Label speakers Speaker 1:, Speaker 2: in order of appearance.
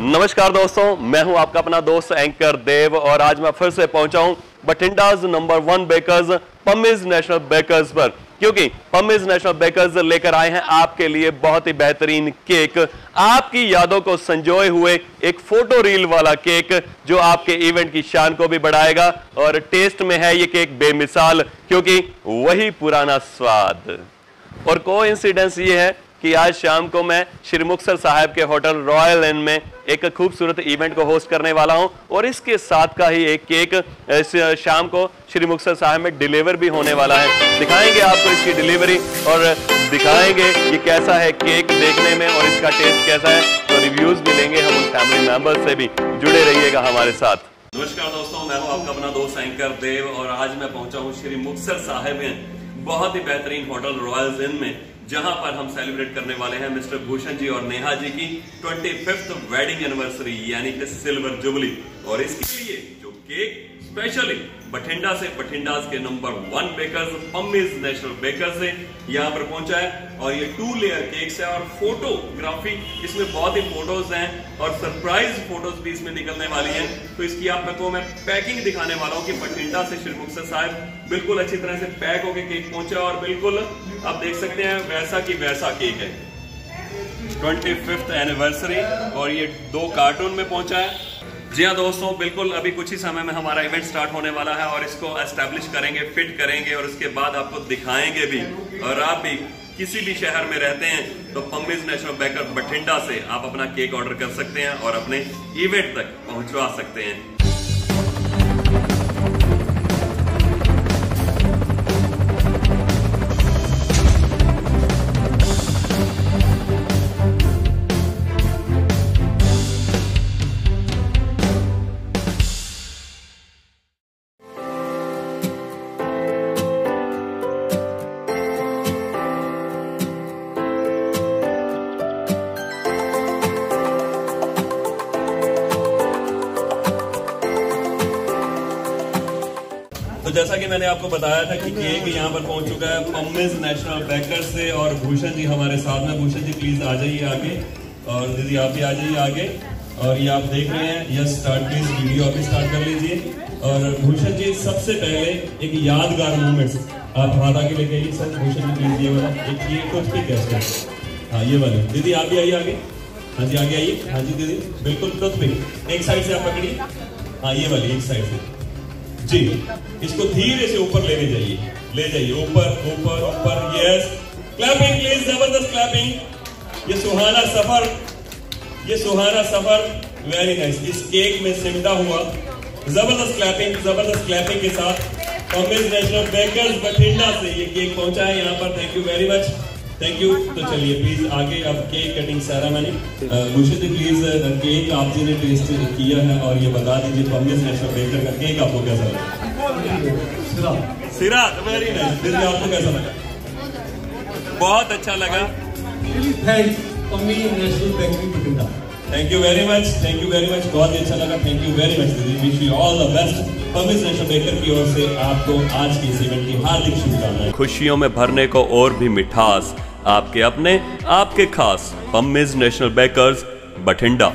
Speaker 1: नमस्कार दोस्तों, मैं हूँ आपका अपना दोस्त एंकर देव और आज मैं फिर से पहुँचा हूँ Bathinda's number one bakers Pammi's national bakers पर। क्योंकि पमिज नेशनल बेकर्स लेकर आए हैं आपके लिए बहुत ही बेहतरीन केक। आपकी यादों को संजोए हुए एक फ़ोटो रील वाला केक जो आपके इवेंट की शान को भी बढ़ाएगा और टेस्ट में है ये केक बेमिसाल, क्योंकि वही पुराना स्वाद। और को ये है कि आज शाम को मैं श्री मुक्सर साहब के होटल रॉयल इन में एक खूबसूरत इवेंट को होस्ट करने वाला हूँ और इसके साथ का ही एक केक इस शाम को श्री मुक्सर साहब में डिलीवर भी होने वाला है। दिखाएँगे आपको इसकी डिलीवरी और दिखाएँगे ये कैसा है केक देखने में और इसका टेस्ट कैसा है। तो रिव्यूज़ भी लेंगे हम उन फैमिली मेंबर्स से भी। जुड़े रहिएगा हमारे साथ। नमस्कार दोस्तों, मैं हूँ आपका अपना दोस्त एंकर देव और आज मैं पहुँचा हूँ श्री मुक्सर साहब में बहुत ही बेहतरीन होटल रॉयल इन में। जहाँ पर हम सेलिब्रेट करने वाले हैं मिस्टर भूषण जी और नेहा जी की ट्वेंटी फिफ्थ वेडिंग एनिवर्सरी यानी कि सिल्वर जुबली और इसके लिए जो केक स्पेशली बठिंडा से बठिंडास के number one bakers Pammi's national baker से यहाँ पर पहुँचा है। और ये टू लेयर केक्स है और फोटोग्राफी इसमें बहुत ही फ़ोटोज़ हैं और सरप्राइज़ फ़ोटोज़ भी इसमें निकलने वाली हैं। तो इसकी आपको मैं पैकिंग दिखाने वाला हूँ कि बठिंडा से श्रीमुख साहब बिल्कुल अच्छी तरह से पैक होकर केक पहुँचा और बिल्कुल आप देख सकते हैं वैसा की वैसा केक है। ट्वेंटी एनिवर्सरी और ये दो कार्टून में पहुँचा है। जी हाँ दोस्तों, बिल्कुल अभी कुछ ही समय में हमारा इवेंट स्टार्ट होने वाला है और इसको एस्टेब्लिश करेंगे फिट करेंगे और उसके बाद आपको दिखाएँगे भी। और आप भी किसी भी शहर में रहते हैं तो पम्मीज नेशनल बेकर बठिंडा से आप अपना केक ऑर्डर कर सकते हैं और अपने इवेंट तक पहुंचवा सकते हैं। तो जैसा कि मैंने आपको बताया था कि केक यहाँ पर पहुँच चुका है पम्मिज नेशनल बेकर से और भूषण जी हमारे साथ में। भूषण जी प्लीज़ आ जाइए आगे। और दीदी, आप भी आ जाइए आगे। और ये आप देख रहे हैं यस स्टार्ट प्लीज़ वीडियो आप स्टार्ट कर लीजिए। और भूषण जी, सबसे पहले एक यादगार मोमेंट आप हाथ आगे लेके आइए सर, भूषण जी प्लीज़ ये वाला। एक ये कुछ भी कैसे हाँ। ये वाले। दीदी, आप भी आइए आगे। हाँ जी, आगे आइए। हाँ जी, दीदी। बिल्कुल टूथपिक एक साइड से आप पकड़िए। हाँ ये वाली, एक साइड से। जी, इसको धीरे से ऊपर लेने जाइए। ले जाइए, ऊपर ऊपर ऊपर यस क्लैपिंग प्लीज़ ज़बरदस्त क्लैपिंग ये सुहाना सफ़र, ये सुहाना सफ़र वेरी नाइस इस केक में सिमटा हुआ ज़बरदस्त क्लैपिंग ज़बरदस्त क्लैपिंग के साथ। कांग्रेस नेशनल बेकर्स बठिंडा से ये केक पहुँचा है, यहाँ पर। Thank you very much thank you तो चलिए प्लीज़ आगे अब cake cutting ceremony Murshid please cake आप जी ने टेस्ट किया है और ये बता दीजिए कांग्रेस नेशनल बेकर का केक आपको कैसा लगा? सिरा। वेरी नाइस दीदी आपको कैसा लगा? बहुत अच्छा लगा। Thank you very much thank you very much बहुत ही अच्छा लगा. थैंक यू वेरी मच दीदी wish you all the best baker की ओर से आपको आज की इस इवेंट की हार्दिक शुभकामनाएँ। खुशियों में भरने को और भी मिठास। आपके अपने आपके खास पम्मिज नेशनल बेकर्स बठिंडा।